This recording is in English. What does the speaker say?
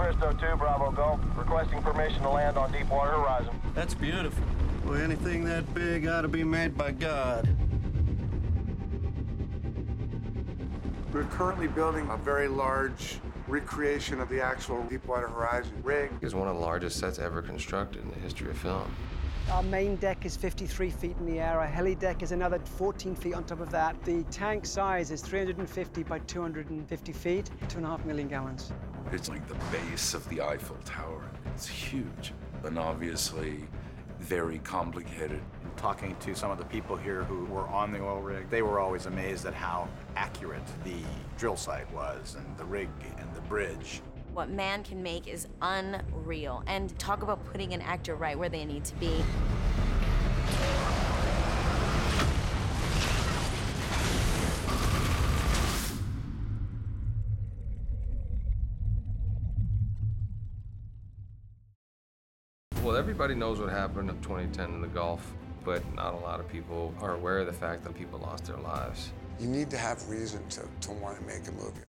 Bristow 2, Bravo Gulf. Requesting permission to land on Deepwater Horizon. That's beautiful. Well, anything that big ought to be made by God. We're currently building a very large recreation of the actual Deepwater Horizon rig. It's one of the largest sets ever constructed in the history of film. Our main deck is 53 feet in the air. Our heli deck is another 14 feet on top of that. The tank size is 350 by 250 feet, two and a half million gallons. It's like the base of the Eiffel Tower. It's huge, and obviously very complicated. Talking to some of the people here who were on the oil rig, they were always amazed at how accurate the drill site was, and the rig and the bridge. What man can make is unreal. And talk about putting an actor right where they need to be. Well, everybody knows what happened in 2010 in the Gulf, but not a lot of people are aware of the fact that people lost their lives. You need to have reason to, to want to make a movie.